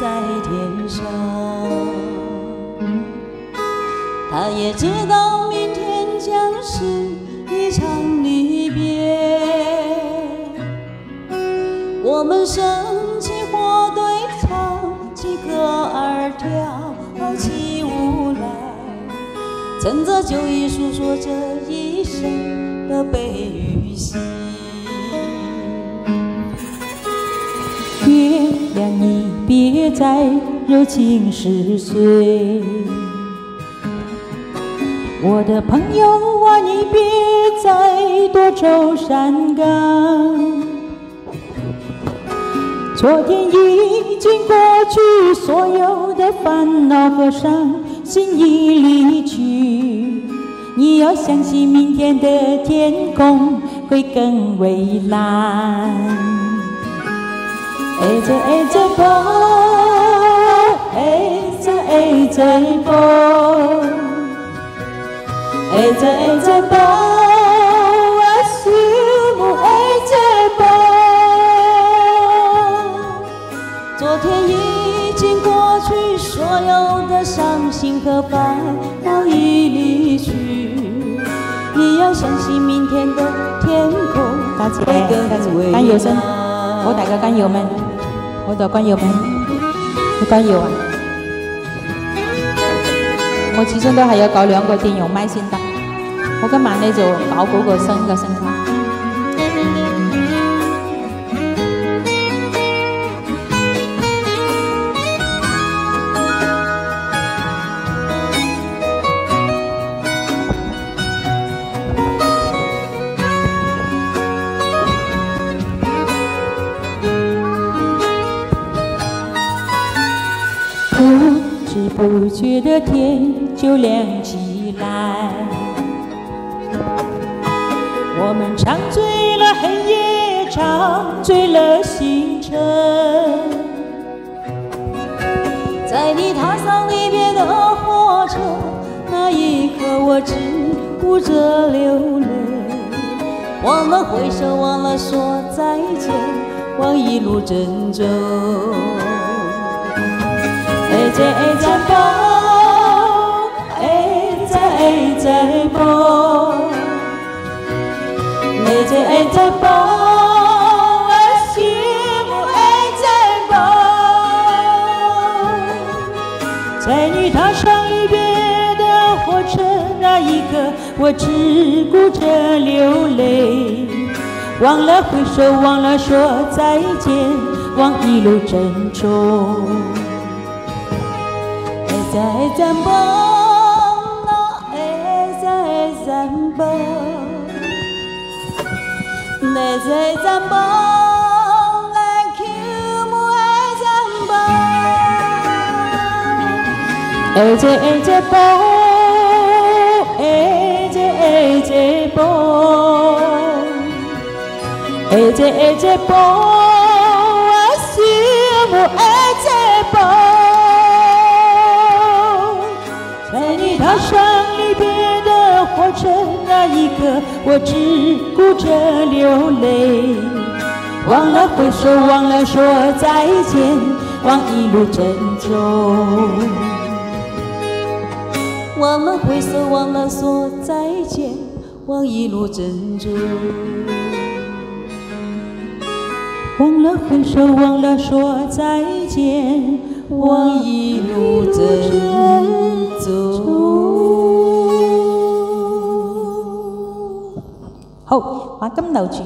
在天上，他也知道明天将是一场离别。我们升起火堆，唱起歌儿，跳起舞来，趁着酒意诉说这一生的悲与喜。别再热情似水，我的朋友啊，你别再多愁善感。昨天已经过去，所有的烦恼和伤心已离去。你要相信明天的天空会更蔚蓝。哎着哎着，哥。哎，再哎再抱，哎再哎再抱，往事莫再抱。昨天已经过去，所有的伤心和烦恼已离去。你要相信明天的天空，会更蔚蓝。甘我代表甘友们，我的表甘友们，甘啊？我始终都系要搞两个电容麦先得，我今晚咧就搞嗰个新嘅声卡。不知不觉的天。就亮起来，我们唱醉了黑夜，唱醉了星辰。在你踏上离别的火车那一刻，我只顾着流泪，忘了挥手，忘了说再见，忘一路珍重。再见，再见。在你踏上离别的火车那一刻，我只顾着流泪，忘了挥手，忘了说再见，望一路珍重。哎呀，哎呀，宝，爱呀，爱呀，宝。一阵风，阿秋木的风，一阵一阵风，一阵一阵风，一阵一阵风，阿秋木的。我只顾着流泪，忘了挥手，忘了说再见，望一路珍重。忘了挥手，忘了说再见，望一路珍重。忘了挥手，忘了说再见，望一路珍。重。把金留住。